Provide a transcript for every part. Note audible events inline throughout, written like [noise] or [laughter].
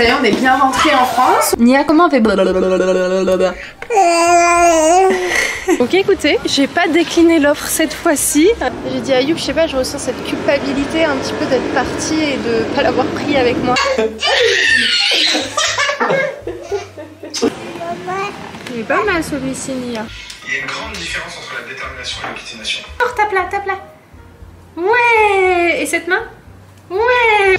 Ça y est, on est bien rentré en France. Nia, comment on fait [laughs] Ok, écoutez, j'ai pas décliné l'offre cette fois-ci. J'ai dit à Youp, je sais pas, je ressens cette culpabilité un petit peu d'être partie et de pas l'avoir pris avec moi. Il est pas mal celui-ci, Nia. Il y a une grande différence entre la détermination et l'obstination. Oh, tape là, tape là. Ouais Et cette main? Ouais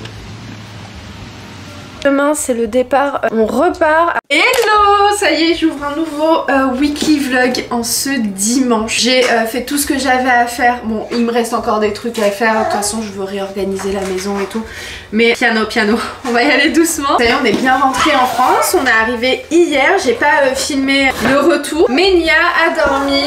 Demain c'est le départ, on repart. Hello Ça y est, j'ouvre un nouveau euh, weekly vlog en ce dimanche. J'ai euh, fait tout ce que j'avais à faire. Bon, il me reste encore des trucs à faire. De toute façon, je veux réorganiser la maison et tout. Mais piano, piano, [laughs] on va y aller doucement. Ça y est, on est bien rentré en France. On est arrivé hier. J'ai pas euh, filmé le retour. Mais Nia a dormi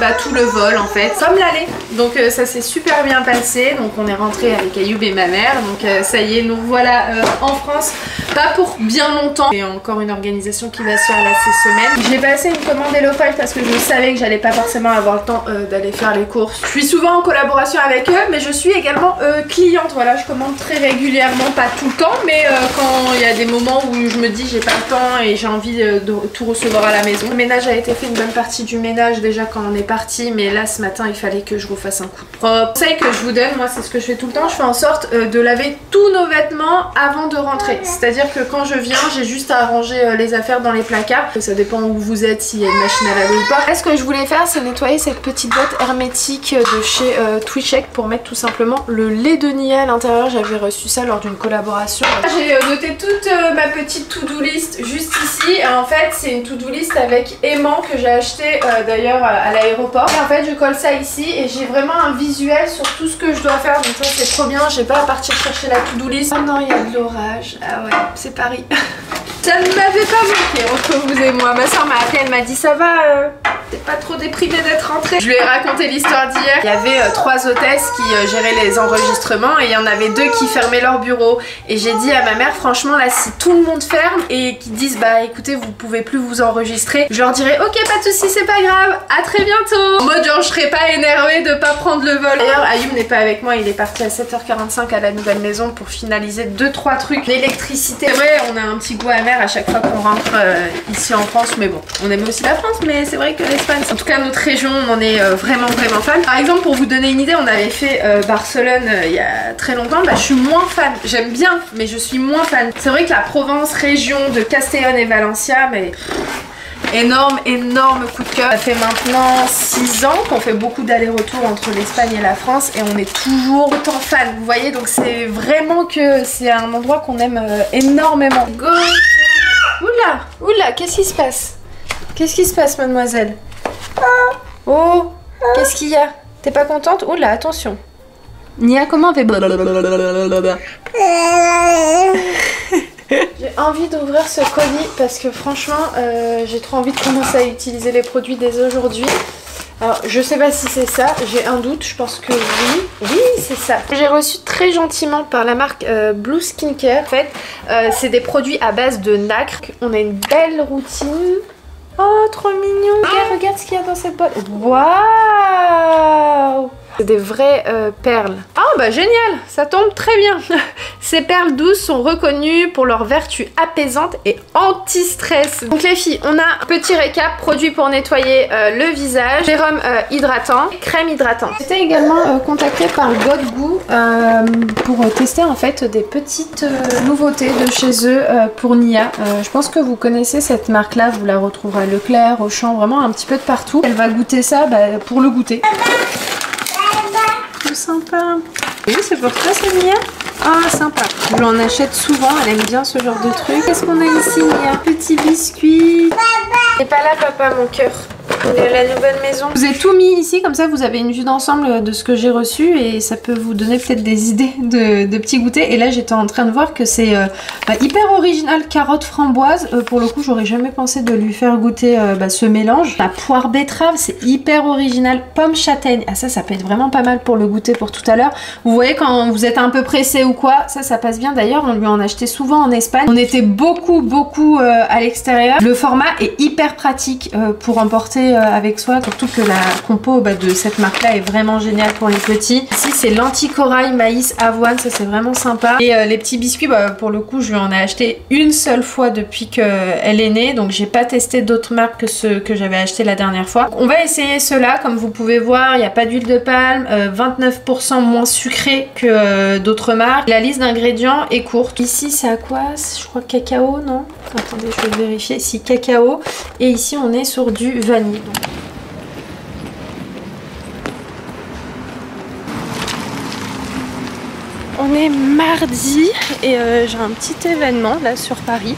bah, tout le vol en fait, comme l'aller. Donc ça s'est super bien passé. Donc on est rentré avec Ayoub et ma mère. Donc ça y est, nous voilà en France pas pour bien longtemps. Et encore une organisation qui va se faire là ces semaines. J'ai passé une commande HelloFresh parce que je savais que j'allais pas forcément avoir le temps euh, d'aller faire les courses. Je suis souvent en collaboration avec eux, mais je suis également euh, cliente. Voilà, je commande très régulièrement, pas tout le temps, mais euh, quand il y a des moments où je me dis j'ai pas le temps et j'ai envie de, tout recevoir à la maison. Le ménage a été fait une bonne partie du ménage déjà quand on est parti, mais là ce matin il fallait que je refasse un coup de propre. Conseil que je vous donne, moi c'est ce que je fais tout le temps, je fais en sorte de laver tous nos vêtements avant de rentrer. C'est-à-dire que quand je viens, j'ai juste à ranger euh, les affaires dans les placards. Ça dépend où vous êtes, s'il y a une machine à laver ou pas. ce que je voulais faire, c'est nettoyer cette petite boîte hermétique de chez euh, pour mettre tout simplement le lait de Nia à l'intérieur. J'avais reçu ça lors d'une collaboration. J'ai euh, noté toute euh, ma petite to-do list juste ici. en fait, c'est une to-do list avec aimant que j'ai acheté d'ailleurs à l'aéroport. Et en fait, je colle ça ici et j'ai vraiment un visuel sur tout ce que je dois faire. Donc ça, c'est trop bien. J'ai pas à partir chercher la to-do list. Oh non, il y a de l'orage. Ah ouais, c'est Paris. [laughs] Ça ne m'avait pas manqué entre vous et moi. Ma soeur m'a appelé, elle m'a dit ça va, euh, t'es pas trop déprimée d'être rentrée? Je lui ai raconté l'histoire d'hier. Il y avait euh, trois hôtesses qui euh, géraient les enregistrements et il y en avait deux qui fermaient leur bureau. Et j'ai dit à ma mère, franchement là, si tout le monde ferme et qu'ils disent bah écoutez, vous pouvez plus vous enregistrer, je leur dirais ok, pas de soucis, c'est pas grave, à très bientôt. En mode genre, je serais pas énervée de pas prendre le vol. D'ailleurs, Ayum n'est pas avec moi, il est parti à 7h45 à la nouvelle maison pour finaliser 2-3 trucs. L'électricité, vrai, on a un petit goût amer à chaque fois qu'on rentre euh, ici en France. Mais bon, on aime aussi la France, mais c'est vrai que l'Espagne, en tout cas notre région, on en est euh, vraiment vraiment fan. Par exemple, pour vous donner une idée, on avait fait euh, Barcelone il y a très longtemps. Bah, je suis moins fan. J'aime bien, mais je suis moins fan. C'est vrai que la Provence, région de Castellón et Valencia, mais Énorme, énorme coup de cœur. Ça fait maintenant 6 ans qu'on fait beaucoup d'allers-retours entre l'Espagne et la France et on est toujours autant fan. Vous voyez, donc c'est vraiment que c'est un endroit qu'on aime énormément. Go Oula Oula, qu'est-ce qui se passe? Qu'est-ce qui se passe, mademoiselle? Oh Qu'est-ce qu'il y a? T'es pas contente? Oula, attention. Nia, comment on fait [laughs] J'ai envie d'ouvrir ce colis parce que franchement, euh, j'ai trop envie de commencer à utiliser les produits dès aujourd'hui. Alors, je sais pas si c'est ça, j'ai un doute, je pense que oui. Oui, c'est ça. J'ai reçu très gentiment par la marque euh, Blue Skincare. En fait, euh, c'est des produits à base de nacre. On a une belle routine. Oh, trop mignon. Regarde, regarde ce qu'il y a dans cette boîte. Waouh c'est des vraies euh, perles. Ah bah génial, ça tombe très bien. [laughs] Ces perles douces sont reconnues pour leur vertu apaisante et anti-stress. Donc les filles, on a un petit récap, produit pour nettoyer euh, le visage, sérum euh, hydratant, crème hydratante. J'étais également contactée par God Goo pour tester en fait des petites nouveautés de chez eux pour Nia. je pense que vous connaissez cette marque là, vous la retrouverez à Leclerc, au champ, vraiment un petit peu de partout. Elle va goûter ça bah, pour le goûter sympa. Oui, c'est pour toi, c'est Mia Ah, sympa. Je l'en achète souvent, elle aime bien ce genre de truc. Qu'est-ce qu'on a ici, Mia? Petit biscuit. T'es pas là, papa, mon cœur la nouvelle maison. Vous ai tout mis ici, comme ça vous avez une vue d'ensemble de ce que j'ai reçu et ça peut vous donner peut-être des idées de, petits goûters. Et là j'étais en train de voir que c'est euh, bah, hyper original, carotte framboise. Euh, pour le coup j'aurais jamais pensé de lui faire goûter euh, bah, ce mélange. La poire betterave c'est hyper original. Pomme châtaigne, ah ça ça peut être vraiment pas mal pour le goûter pour tout à l'heure. Vous voyez quand vous êtes un peu pressé ou quoi, ça ça passe bien. D'ailleurs on lui en achetait souvent en Espagne. On était beaucoup beaucoup à l'extérieur. Le format est hyper pratique pour emporter porter euh, avec soi, surtout que la compo bah, de cette marque-là est vraiment géniale pour les petits. Ici, c'est l'anticorail maïs avoine, ça c'est vraiment sympa. Et euh, les petits biscuits, bah, pour le coup, je lui en ai acheté une seule fois depuis qu'elle est née, donc j'ai pas testé d'autres marques que ceux que j'avais acheté la dernière fois. On va essayer ceux-là, comme vous pouvez voir, il n'y a pas d'huile de palme, euh, 29% moins sucré que euh, d'autres marques. La liste d'ingrédients est courte. Ici, c'est à quoi Je crois cacao, non? Attendez, je vais vérifier. Ici, cacao. Et ici, on est sur du vanille. donc. On est mardi et euh, j'ai un petit événement là sur Paris.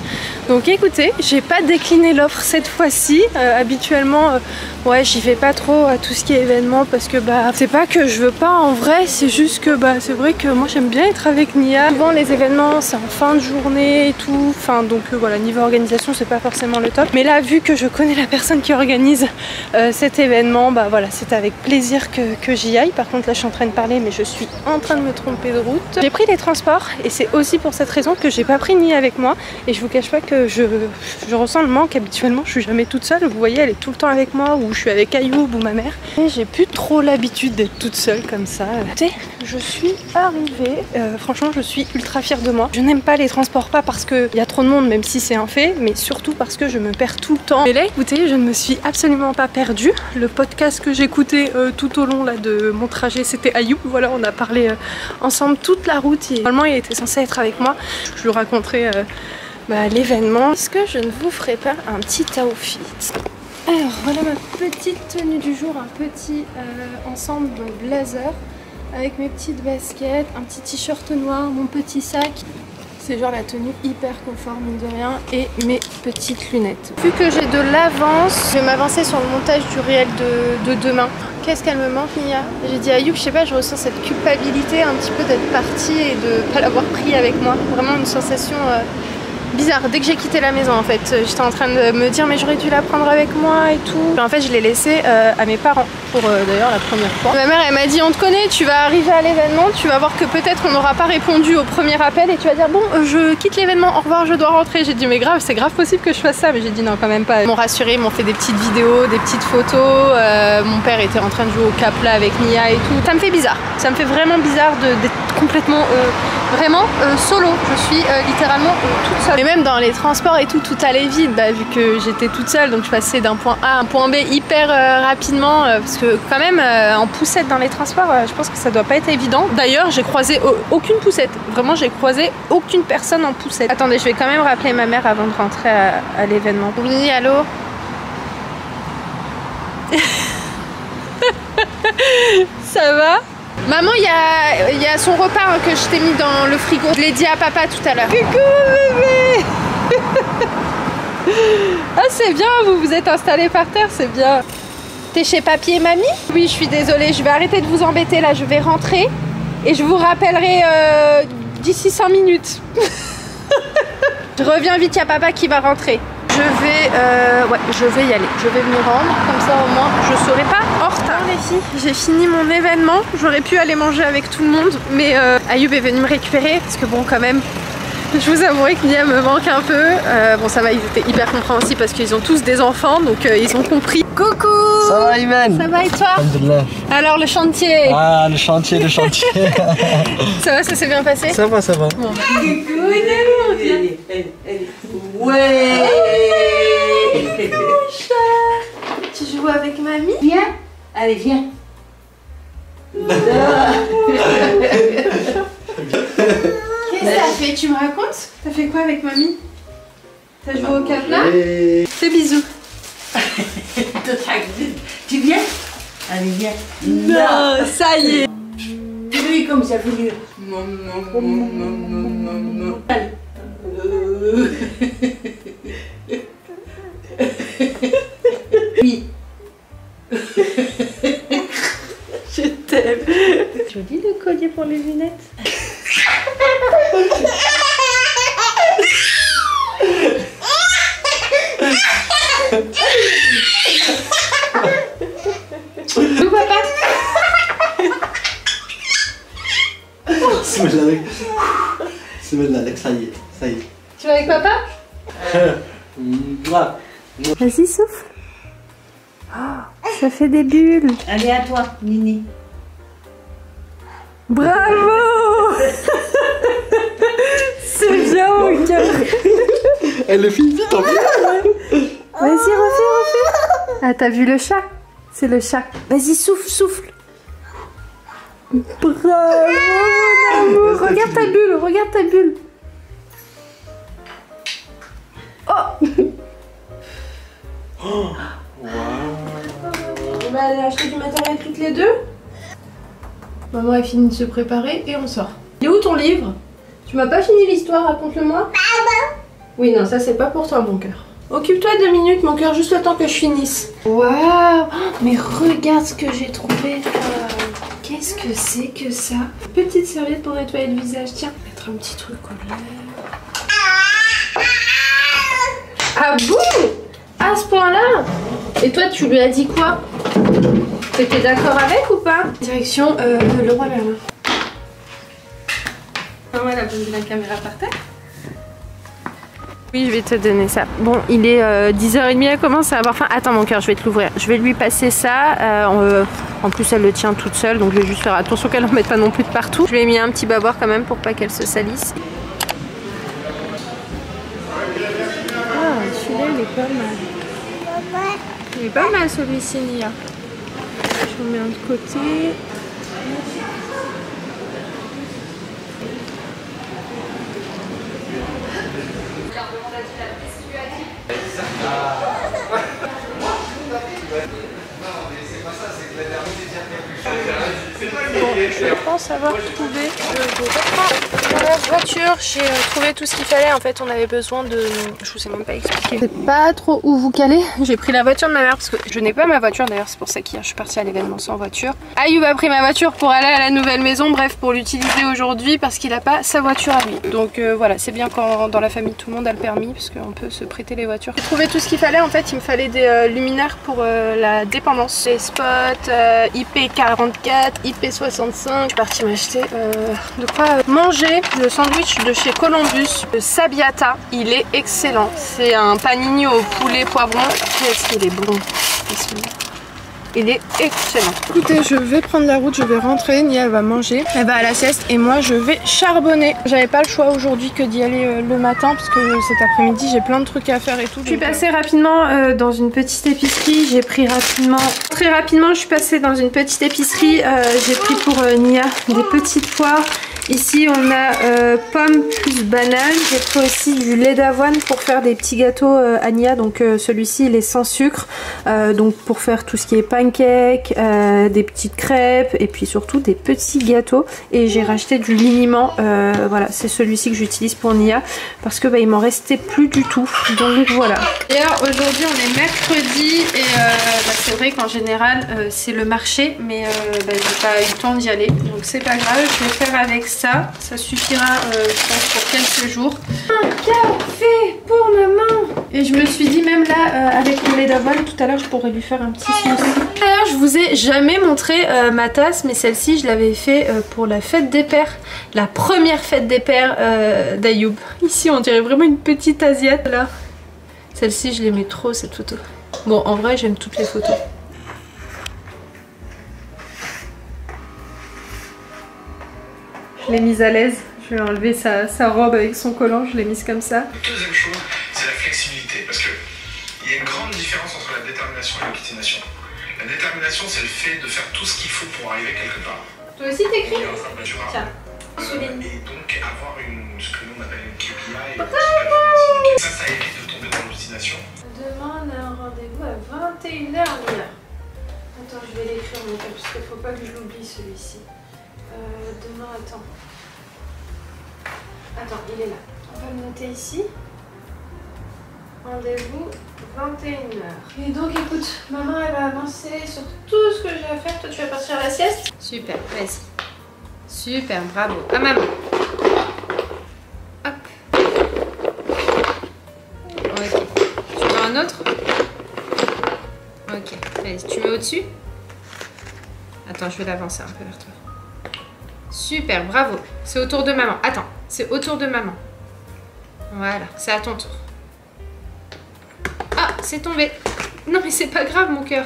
Donc écoutez, j'ai pas décliné l'offre cette fois-ci. Euh, habituellement, euh, ouais, j'y vais pas trop à tout ce qui est événement parce que bah c'est pas que je veux pas en vrai, c'est juste que bah c'est vrai que moi j'aime bien être avec Nia. Souvent les événements c'est en fin de journée et tout. Enfin donc euh, voilà, niveau organisation c'est pas forcément le top. Mais là vu que je connais la personne qui organise euh, cet événement, bah voilà, c'est avec plaisir que, que j'y aille. Par contre là je suis en train de parler mais je suis en train de me tromper de route. J'ai pris les transports et c'est aussi pour cette raison que j'ai pas pris Nia avec moi. Et je vous cache pas que je, je ressens le manque. Habituellement je suis jamais toute seule. Vous voyez elle est tout le temps avec moi ou je suis avec Ayoub ou ma mère. Et j'ai plus trop l'habitude d'être toute seule comme ça. Je suis arrivée. Euh, franchement, je suis ultra fière de moi. Je n'aime pas les transports, pas parce qu'il y a trop de monde, même si c'est un fait, mais surtout parce que je me perds tout le temps. Et là, écoutez, je ne me suis absolument pas perdue. Le podcast que j'écoutais euh, tout au long là, de mon trajet, c'était Ayoub. Voilà, on a parlé euh, ensemble toute la route. Et normalement, il était censé être avec moi. Je lui raconterai bah, l'événement. Est-ce que je ne vous ferai pas un petit outfit? Alors voilà ma petite tenue du jour, un petit euh, ensemble blazer avec mes petites baskets, un petit t-shirt noir, mon petit sac. C'est genre la tenue hyper confort mine de rien et mes petites lunettes. Vu que j'ai de l'avance, je vais m'avancer sur le montage du réel de, de demain. Qu'est-ce qu'elle me manque Mia? J'ai dit à Ayoub, je sais pas, je ressens cette culpabilité un petit peu d'être partie et de pas l'avoir pris avec moi. Vraiment une sensation... euh, bizarre. Dès que j'ai quitté la maison, en fait, euh, j'étais en train de me dire mais j'aurais dû la prendre avec moi et tout. En fait, je l'ai laissée euh, à mes parents pour euh, d'ailleurs la première fois. Ma mère, elle m'a dit on te connaît, tu vas arriver à l'événement, tu vas voir que peut-être on n'aura pas répondu au premier appel et tu vas dire bon, je quitte l'événement, au revoir, je dois rentrer. J'ai dit mais grave, c'est grave possible que je fasse ça, mais j'ai dit non quand même pas. Ils m'ont rassuré, ils m'ont fait des petites vidéos, des petites photos. Mon père était en train de jouer au cap là avec Nia et tout. Ça me fait bizarre. Ça me fait vraiment bizarre d'être complètement vraiment solo. Je suis littéralement toute seule. Et même dans les transports et tout, tout allait vite, bah, vu que j'étais toute seule, donc je passais d'un point A à un point B hyper euh, rapidement, euh, parce que quand même euh, en poussette dans les transports, je pense que ça doit pas être évident. D'ailleurs, j'ai croisé au- aucune poussette. Vraiment, j'ai croisé aucune personne en poussette. Attendez, je vais quand même rappeler ma mère avant de rentrer à, à l'événement. Oui, allô? [laughs] Ça va? Maman, il y a, il y a son repas hein, que je t'ai mis dans le frigo. Je l'ai dit à papa tout à l'heure. Coucou bébé [laughs] Ah c'est bien, vous vous êtes installé par terre, c'est bien. T'es chez papy et mamie? Oui, je suis désolée, je vais arrêter de vous embêter là, je vais rentrer et je vous rappellerai euh, d'ici 5 minutes. [laughs] je reviens vite, il y a papa qui va rentrer. Je vais, euh, ouais, je vais y aller. Je vais me rendre, comme ça au moins je serai pas. Les filles, j'ai fini mon événement. J'aurais pu aller manger avec tout le monde, mais euh, Ayoub est venu me récupérer parce que bon, quand même, je vous avouerai que Nia me manque un peu. Euh, bon, ça va, ils étaient hyper compréhensifs parce qu'ils ont tous des enfants, donc euh, ils ont compris. Coucou Ça va Iman Ça va et toi? Alors le chantier, Ah le chantier, le chantier. [laughs] ça va, ça s'est bien passé? Ça va, ça va. Bon, bah. Tu joues avec mamie? Viens. Allez, viens. Qu'est-ce que t'as fait? Tu me racontes? T'as fait quoi avec mamie? T'as joué au cap là Et- Fais bisous. Tu viens? Allez, viens. Non, ça y est. Oui, comme ça, dire. Non, non, non, non, non, non, non. Joli le collier pour les lunettes. Où papa Bismillah. Bismillah, ça y est, ça y est. Tu vas avec papa Mouah. Vas-y souffle. Ça fait des bulles. Allez, à toi, Nini. Bravo [laughs] C'est bien mon cœur. [laughs] Elle le fait vite en plus. [laughs] Vas-y, refais, refais. Ah, t'as vu le chat? C'est le chat. Vas-y, souffle, souffle. Bravo, mon amour. Regarde ta bulle, regarde ta bulle. [gasps] On va aller acheter du matériel toutes les deux? Maman a fini de se préparer et on sort. Il est où ton livre? Tu m'as pas fini l'histoire, raconte-le-moi. Oui, non, ça c'est pas pour toi, mon cœur. Occupe-toi deux minutes, mon cœur, juste le temps que je finisse. Waouh Mais regarde ce que j'ai trouvé. Euh, Qu'est-ce que c'est que ça? Petite serviette pour nettoyer le visage. Tiens, mettre un petit truc au lèvres. Ah bon? À ce point-là? Et toi, tu lui as dit quoi? T'étais d'accord avec ou pas Direction euh, le roi Merlin. Maman, elle a posé la caméra par terre. Oui, je vais te donner ça. Bon, il est euh, 10h30, elle commence à avoir faim. Attends, mon cœur, je vais te l'ouvrir. Je vais lui passer ça. Euh, en, euh, en plus, elle le tient toute seule, donc je vais juste faire attention qu'elle en mette pas non plus de partout. Je lui ai mis un petit bavoir quand même pour pas qu'elle se salisse. Ah, celui-là, il est pas mal. Il est pas mal celui-ci, Nia. Je le mets de côté. Je pense avoir trouvé. Je reprends dans la voiture. J'ai euh, trouvé tout ce qu'il fallait. En fait, on avait besoin de. Je vous sais même pas expliquer. Je sais pas trop où vous caler. J'ai pris la voiture de ma mère parce que je n'ai pas ma voiture d'ailleurs. C'est pour ça qu'hier je suis partie à l'événement sans voiture. Ayoub a pris ma voiture pour aller à la nouvelle maison. Bref, pour l'utiliser aujourd'hui parce qu'il a pas sa voiture à lui. Donc euh, voilà, c'est bien quand dans la famille tout le monde a le permis parce qu'on peut se prêter les voitures. J'ai trouvé tout ce qu'il fallait. En fait, il me fallait des euh, luminaires pour euh, la dépendance. Les spots euh, IP44, IP65. Je suis partie m'acheter euh, de quoi euh, manger. Le sandwich de chez Columbus, le Sabiata. Il est excellent. C'est un panini au poulet poivron. Qu'est-ce qu'il est bon. Il est excellent. Écoutez, je vais prendre la route, je vais rentrer. Nia elle va manger, elle va à la sieste et moi je vais charbonner. J'avais pas le choix aujourd'hui que d'y aller euh, le matin parce que cet après-midi j'ai plein de trucs à faire et tout. Je suis passée rapidement euh, dans une petite épicerie. J'ai pris rapidement, très rapidement, je suis passée dans une petite épicerie. Euh, j'ai pris pour euh, Nia des petites poires. Ici on a euh, pommes plus bananes. J'ai pris aussi du lait d'avoine pour faire des petits gâteaux euh, à Nia. Donc euh, celui-ci il est sans sucre. Euh, donc pour faire tout ce qui est pancakes, euh, des petites crêpes et puis surtout des petits gâteaux. Et j'ai racheté du liniment. Voilà, c'est celui-ci que j'utilise pour Nia parce que bah, il m'en restait plus du tout. Donc voilà. D'ailleurs aujourd'hui on est mercredi et bah, c'est vrai qu'en général c'est le marché mais bah, j'ai pas eu le temps d'y aller. Donc c'est pas grave, je vais faire avec ça. Ça suffira euh, je pense pour quelques jours. Un café pour maman Et je me suis dit même là euh, avec le lait d'avoine tout à l'heure je pourrais lui faire un petit smoothie. D'ailleurs je vous ai jamais montré euh, ma tasse mais celle-ci je l'avais fait pour la fête des pères. La première fête des pères d'Ayoub. Ici on dirait vraiment une petite asiate là. Celle-ci je l'aimais trop cette photo. Bon en vrai j'aime toutes les photos. Je l'ai mise à l'aise. Je vais enlever sa, sa robe avec son collant, je l'ai mise comme ça. Deuxième chose, c'est la flexibilité. Parce que il y a une grande différence entre la détermination et l'obstination. La détermination, c'est le fait de faire tout ce qu'il faut pour arriver quelque part. Toi aussi t'écris. Tiens, Euh, et donc avoir une, ce que nous on appelle une KPI. une performance. Ça, ça évite de tomber dans l'obstination. Demain, on a un rendez-vous à 21h. Attends, je vais l'écrire mon cœur, parce qu'il faut pas que je l'oublie celui-ci. Euh, demain, attends. Attends, il est là. On va le noter ici. Rendez-vous 21h. Et donc, écoute, maman, elle va avancer sur tout ce que j'ai à faire. Toi, tu vas partir à la sieste? Super, vas-y. Super, bravo. À maman. Hop. Ok. Tu veux un autre? Ok, vas-y, tu mets au-dessus? Attends, je vais l'avancer un peu vers toi. Super, bravo. C'est autour de maman. Attends, c'est autour de maman. Voilà, c'est à ton tour. Ah, c'est tombé. Non mais c'est pas grave mon cœur.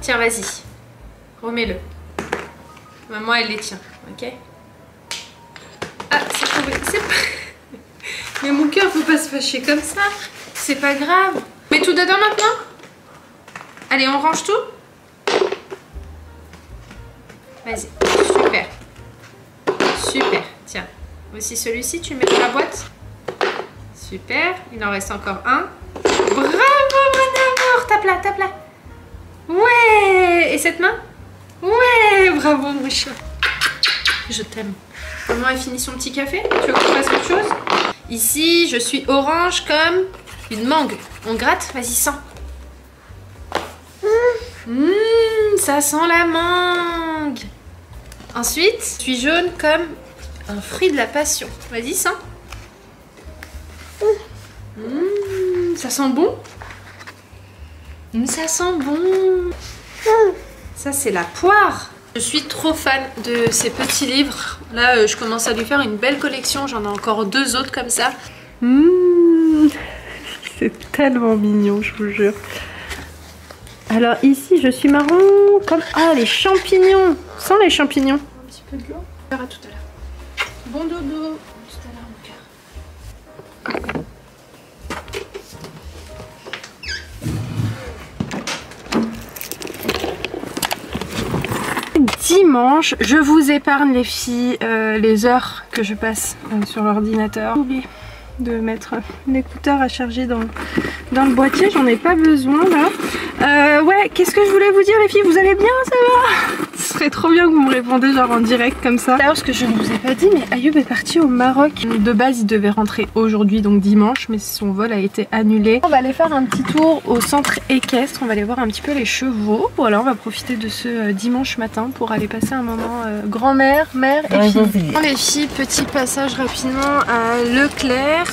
Tiens, vas-y. Remets-le. Maman, elle les tient, ok? Ah, c'est tombé. [laughs] Mais mon cœur peut pas se fâcher comme ça. C'est pas grave. Mets tout dedans maintenant Allez, on range tout Vas-y, super. Super, tiens. Aussi celui-ci, tu mets dans la boîte Super, il en reste encore un. Bravo mon amour Tape là, tape là Ouais Et cette main? Ouais Bravo mon chat Je t'aime. Maman a fini son petit café? Tu veux qu'on fasse autre chose? Ici, je suis orange comme une mangue. On gratte? Vas-y, sens. Mmh, ça sent la mangue. Ensuite, je suis jaune comme un fruit de la passion. Vas-y, sens. Mmh, ça sent bon Mmh, Ça sent bon Ça, c'est la poire Je suis trop fan de ces petits livres. Là, euh, je commence à lui faire une belle collection. J'en ai encore deux autres comme ça. Mmh, c'est tellement mignon, je vous jure. Alors ici, je suis marron comme... Ah, les champignons Sans les champignons. Un petit peu de l'eau. À tout à l'heure. Bon dodo. Tout à l'heure, mon cœur. Dimanche, je vous épargne les filles euh, les heures que je passe euh, sur l'ordinateur. De mettre l'écouteur à charger dans, le boîtier, j'en ai pas besoin là. Euh, ouais, qu'est-ce que je voulais vous dire les filles, vous allez bien, ça va? Serait trop bien que vous me répondez genre en direct comme ça. D'ailleurs, ce que je ne vous ai pas dit, mais Ayoub est parti au Maroc. De base, il devait rentrer aujourd'hui, donc dimanche, mais son vol a été annulé. On va aller faire un petit tour au centre équestre, on va aller voir un petit peu les chevaux. Voilà, on va profiter de ce euh, dimanche matin pour aller passer un moment euh, grand-mère, mère et fille. Les filles, petit passage rapidement à Leclerc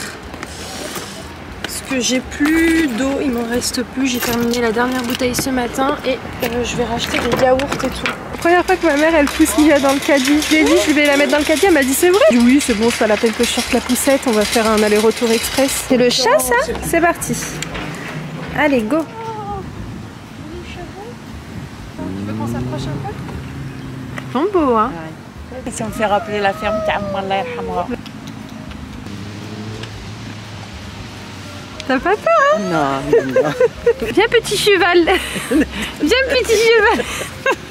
parce que j'ai plus d'eau, il m'en reste plus. J'ai terminé la dernière bouteille ce matin et euh, je vais racheter des yaourts et tout. La première fois que ma mère elle pousse Lia dans le caddie, je lui ai dit je vais la mettre dans le caddie, elle m'a dit c'est vrai. Oui c'est bon, c'est pas la peine que je sorte la poussette, on va faire un aller-retour express. C'est le chat ça? C'est parti. Allez go. Tu veux qu'on s'approche un peu? Ils sont beaux hein Si on me fait rappeler la ferme. T'as pas peur hein? Non, non. [laughs] Viens petit cheval [laughs] Viens petit cheval [laughs]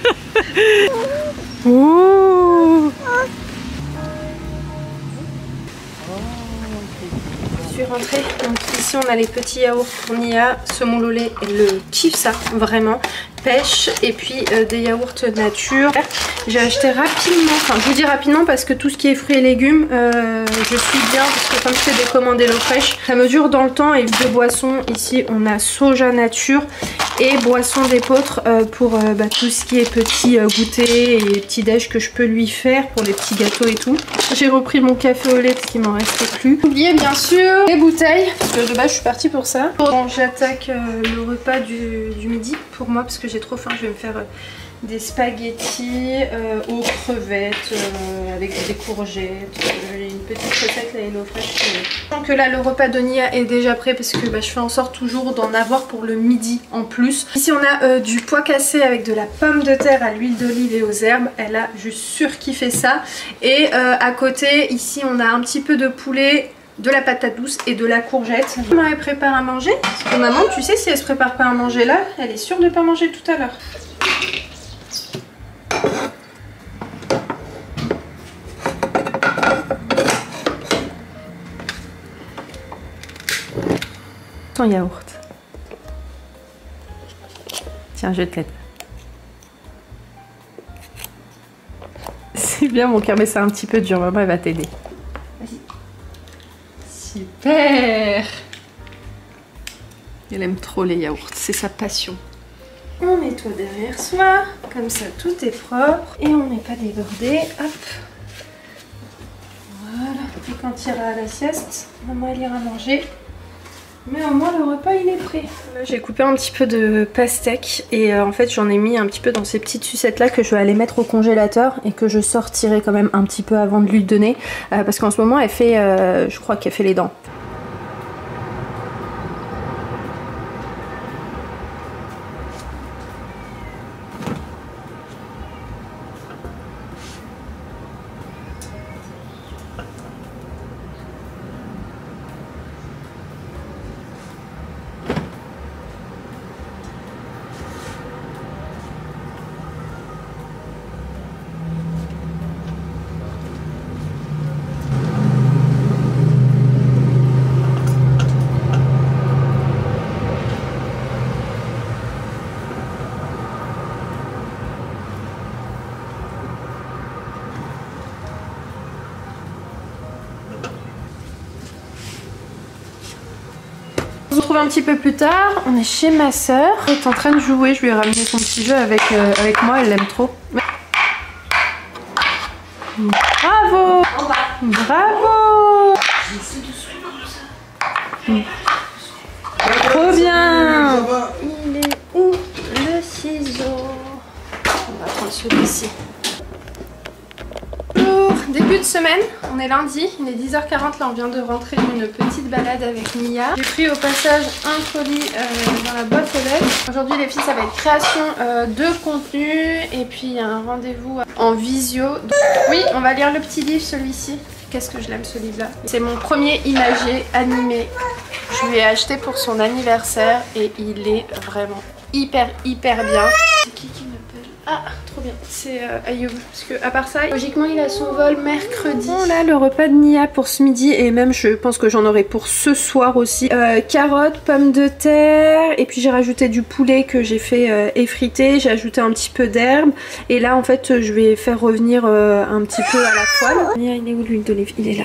Je suis rentrée, donc ici on a les petits yaourts pour Nia, saumon lolé, elle le kiffe ça, vraiment. Pêche et puis euh, des yaourts nature. J'ai acheté rapidement, enfin je vous dis rapidement parce que tout ce qui est fruits et légumes, euh, je suis bien parce que comme fais des commandes Hello Fresh, ça me dure dans le temps et de boissons, ici on a soja nature et boisson d'épeautre euh, pour bah, tout ce qui est petit goûter et petit déj que je peux lui faire pour les petits gâteaux et tout. J'ai repris mon café au lait parce qu'il m'en restait plus. Oubliez bien sûr les bouteilles parce que de base je suis partie pour ça. Bon, j'attaque le repas du midi pour moi parce que j'ai trop faim. Je vais me faire euh, des spaghettis euh, aux crevettes euh, avec des courgettes. Une petite recette là Hello Fresh. Donc là le repas de Nia est déjà prêt parce que bah, je fais en sorte toujours d'en avoir pour le midi en plus. Ici on a du pois cassé avec de la pomme de terre à l'huile d'olive et aux herbes. Elle a juste surkiffé ça. Et à côté ici on a un petit peu de poulet de la patate douce et de la courgette. Maman elle prépare à manger. Parce que maman, tu sais, si elle se prépare pas à manger là, elle est sûre de pas manger tout à l'heure. Ton yaourt. Tiens, je te l'aide. C'est bien mon cœur, mais c'est un petit peu dur. Maman, elle va t'aider. Super Elle aime trop les yaourts, c'est sa passion. On nettoie derrière soi, comme ça tout est propre et on n'est pas débordé. Hop. Voilà. Et quand il ira à la sieste, maman elle ira manger. Mais au moins le repas il est prêt. J'ai coupé un petit peu de pastèque et euh, en fait j'en ai mis un petit peu dans ces petites sucettes là que je vais aller mettre au congélateur et que je sortirai quand même un petit peu avant de lui donner euh, parce qu'en ce moment elle fait, euh, je crois qu'elle fait les dents. Un petit peu plus tard. On est chez ma soeur. Elle est en train de jouer. Je lui ai ramené son petit jeu avec, euh, avec moi. Elle l'aime trop. Bravo Bravo Trop bien Il est où le ciseau? On va prendre celui-ci. Début de semaine, on est lundi, il est 10h40, là on vient de rentrer d'une petite balade avec Mia. J'ai pris au passage un colis euh, dans la boîte aux lettres. Aujourd'hui les filles ça va être création euh, de contenu et puis un rendez-vous en visio. Oui, on va lire le petit livre celui-ci. Qu'est-ce que je l'aime ce livre là C'est mon premier imagé animé. Je lui ai acheté pour son anniversaire et il est vraiment hyper hyper bien. C'est qui qui m'appelle? Ah trop bien, c'est euh, Ayoub. Parce que à part ça, logiquement il a son vol mercredi. Bon là le repas de Nia pour ce midi et même je pense que j'en aurai pour ce soir aussi. Euh, carottes, pommes de terre et puis j'ai rajouté du poulet que j'ai fait euh, effriter. J'ai ajouté un petit peu d'herbe et là en fait je vais faire revenir euh, un petit peu à la poêle. Nia il est où l'huile d'olive? Il est là.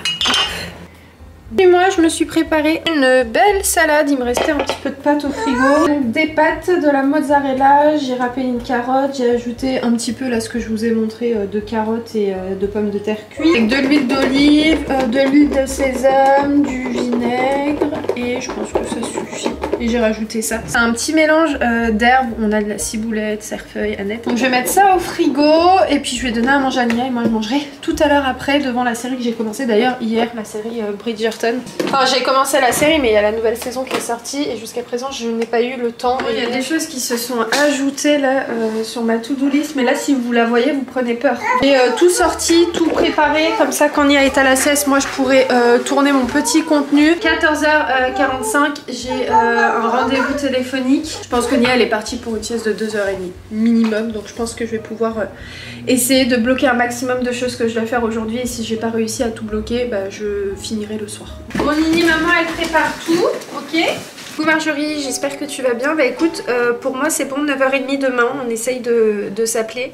Et moi je me suis préparé une belle salade, il me restait un petit peu de pâte au frigo. Des pâtes, de la mozzarella, j'ai râpé une carotte, j'ai ajouté un petit peu là ce que je vous ai montré euh, de carottes et euh, de pommes de terre cuites. Avec de l'huile d'olive, euh, de l'huile de sésame, du vinaigre et je pense que ça suffit. Et j'ai rajouté ça. C'est un petit mélange euh, d'herbes, on a de la ciboulette, cerfeuil, annette. Donc je vais mettre ça au frigo et puis je vais donner à manger à Nia et moi je mangerai tout à l'heure après devant la série que j'ai commencé d'ailleurs hier, la série euh, Bridgerton. Enfin j'ai commencé la série mais il y a la nouvelle saison qui est sortie et jusqu'à présent je n'ai pas eu le temps. Il y a des choses qui se sont ajoutées là euh, sur ma to-do list mais là si vous la voyez vous prenez peur. J'ai euh, tout sorti, tout préparé comme ça quand Nia est à la cesse moi je pourrais tourner mon petit contenu. 14h45 j'ai un rendez-vous téléphonique. Je pense que Nia elle est partie pour une sieste de 2h30 minimum donc je pense que je vais pouvoir euh, essayer de bloquer un maximum de choses que je dois faire aujourd'hui et si j'ai pas réussi à tout bloquer bah, je finirai le soir. Bon Nini maman elle prépare tout ok? Coucou Marjorie, j'espère que tu vas bien. Bah écoute, euh, pour moi c'est bon, 9h30 demain, on essaye de, de s'appeler.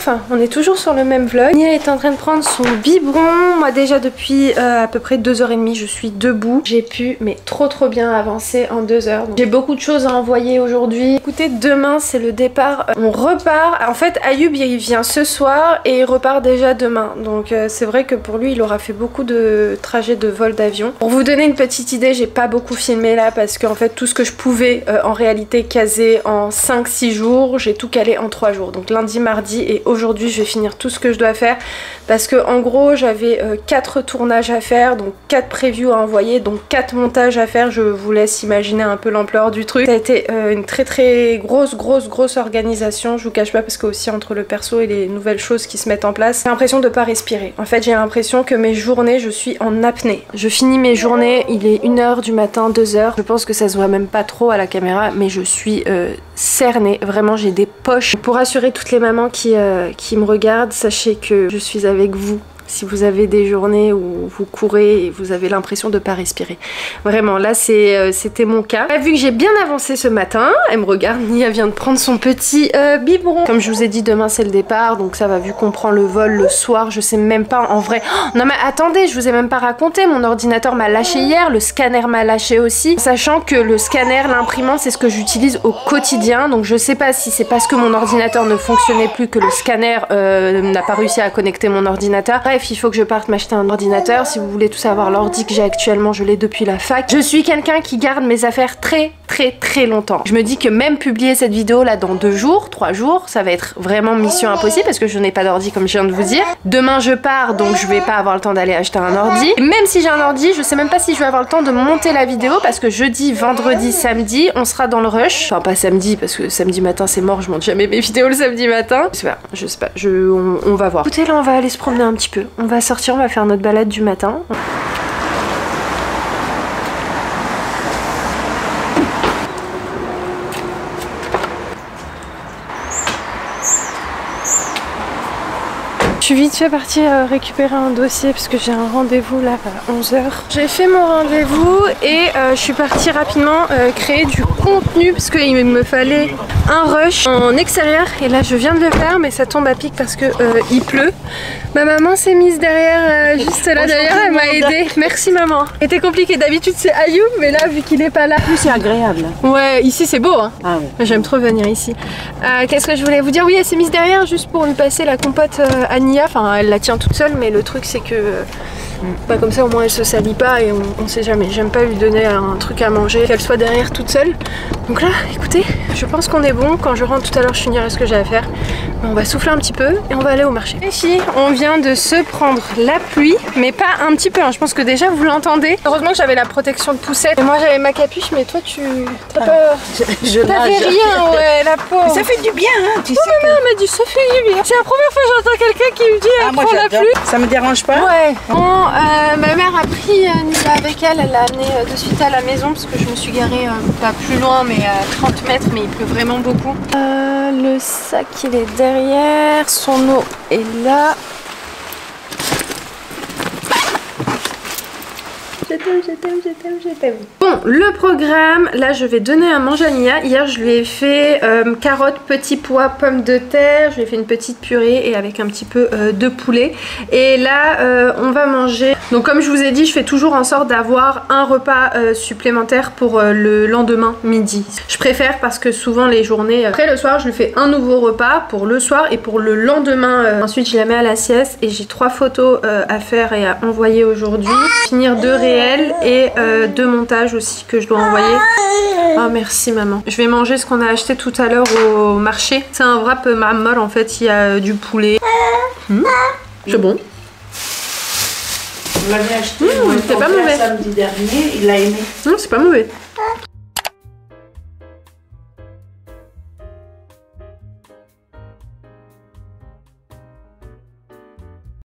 Enfin, on est toujours sur le même vlog. Nia est en train de prendre son biberon. Moi déjà depuis euh, à peu près 2h30 je suis debout. J'ai pu mais trop trop bien avancer en 2 heures. Donc, J'ai beaucoup de choses à envoyer aujourd'hui. Écoutez, demain c'est le départ. Euh, On repart. En fait Ayoub il vient ce soir et il repart déjà demain. Donc euh, c'est vrai que pour lui il aura fait beaucoup de trajets de vol d'avion. Pour vous donner une petite idée, j'ai pas beaucoup filmé là parce qu'en fait tout ce que je pouvais en réalité caser en 5-6 jours, j'ai tout calé en 3 jours. Donc lundi, mardi et aujourd'hui je vais finir tout ce que je dois faire parce que en gros j'avais 4 tournages à faire, donc 4 previews à envoyer, donc 4 montages à faire. Je vous laisse imaginer un peu l'ampleur du truc. Ça a été euh, une très très grosse grosse grosse organisation, je vous cache pas parce que aussi entre le perso et les nouvelles choses qui se mettent en place, j'ai l'impression de pas respirer. En fait j'ai l'impression que mes journées je suis en apnée. Je finis mes journées, il est 1h du matin, 2h. Je pense que ça se voit même pas trop à la caméra mais je suis euh, cernée. Vraiment j'ai des poches. Pour assurer toutes les mamans qui, euh, qui me regardent, sachez que je suis avec vous si vous avez des journées où vous courez et vous avez l'impression de pas respirer. Vraiment, là euh, c'était mon cas. Vu que j'ai bien avancé ce matin, elle me regarde, Nia vient de prendre son petit euh, biberon. Comme je vous ai dit, demain c'est le départ, donc ça va vu qu'on prend le vol le soir, je sais même pas en vrai. Oh, non mais attendez, je vous ai même pas raconté, mon ordinateur m'a lâché hier, le scanner m'a lâché aussi, sachant que le scanner, l'imprimante, c'est ce que j'utilise au quotidien, donc je sais pas si c'est parce que mon ordinateur ne fonctionnait plus que le scanner euh, n'a pas réussi à connecter mon ordinateur. Bref, Il faut que je parte m'acheter un ordinateur. Si vous voulez tout savoir, l'ordi que j'ai actuellement, je l'ai depuis la fac. Je suis quelqu'un qui garde mes affaires très très très longtemps. Je me dis que même publier cette vidéo là dans deux jours, trois jours, ça va être vraiment mission impossible parce que je n'ai pas d'ordi comme je viens de vous dire. Demain je pars donc je vais pas avoir le temps d'aller acheter un ordi. Et même si j'ai un ordi, je sais même pas si je vais avoir le temps de monter la vidéo parce que jeudi, vendredi, samedi, on sera dans le rush. Enfin pas samedi parce que samedi matin c'est mort, je monte jamais mes vidéos le samedi matin. Je sais pas, je sais pas, je, on, on va voir. Écoutez là on va aller se promener un petit peu. On va sortir, on va faire notre balade du matin. Suis vite fait partir euh, récupérer un dossier parce que j'ai un rendez-vous là à 11h. J'ai fait mon rendez-vous et euh, je suis partie rapidement euh, créer du contenu parce qu'il me fallait un rush en extérieur et là je viens de le faire mais ça tombe à pic parce que euh, il pleut. Ma maman s'est mise derrière, juste là derrière, elle m'a aidé. Merci maman. C'était compliqué, d'habitude c'est Ayoub mais là vu qu'il est pas là. Plus c'est agréable. Ouais, ici c'est beau hein. Ah ouais. J'aime trop venir ici. Qu'est-ce que je voulais vous dire? Oui, elle s'est mise derrière juste pour lui passer la compote à Nia. Enfin, elle la tient toute seule, mais le truc c'est que. comme ça au moins elle se salit pas et on, on sait jamais. J'aime pas lui donner un truc à manger, qu'elle soit derrière toute seule. Donc là, écoutez, je pense qu'on est bon. Quand je rentre tout à l'heure, je finirai ce que j'ai à faire. On va souffler un petit peu et on va aller au marché. Les filles, on vient de se prendre la pluie, mais pas un petit peu. hein. Je pense que déjà vous l'entendez. Heureusement que j'avais la protection de poussette. Et moi j'avais ma capuche, mais toi tu. T'as pas. [laughs] Je T'avais nage. rien, [laughs] ouais, la pauvre. Ça fait du bien, hein, tu sais. Ma mère m'a dit ça fait du bien. C'est la première fois que j'entends quelqu'un qui me dit Ah, elle moi prend la pluie. Ça me dérange pas Ouais. Bon, euh, ma mère a pris euh, Nila avec elle. Elle l'a amenée euh, de suite à la maison parce que je me suis garée euh, pas plus loin, mais à 30 mètres. Mais il pleut vraiment beaucoup. Euh, le sac, il est derrière. Son eau est là. Je t'aime, je t'aime, je t'aime, je t'aime. Bon, le programme, là je vais donner à manger à Nia. Hier je lui ai fait euh, carottes, petits pois, pommes de terre. Je lui ai fait une petite purée et avec un petit peu euh, de poulet. Et là euh, on va manger. Donc comme je vous ai dit, je fais toujours en sorte d'avoir un repas supplémentaire pour le lendemain midi. Je préfère parce que souvent les journées, après le soir je lui fais un nouveau repas pour le soir et pour le lendemain. ensuite je la mets à la sieste et j'ai trois photos à faire et à envoyer aujourd'hui. Finir deux et euh, deux montages aussi que je dois envoyer. Ah merci maman. Je vais manger ce qu'on a acheté tout à l'heure au marché. C'est un wrap marmol en fait, il y a euh, du poulet. Hmm, C'est bon. On l'avait acheté. Mmh, c'était mon pas mauvais. Samedi dernier, il l'a aimé. Non, c'est pas mauvais.